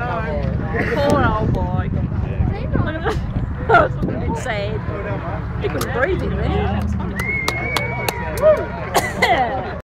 I know. Poor old boy. It's insane. He could breathe in there.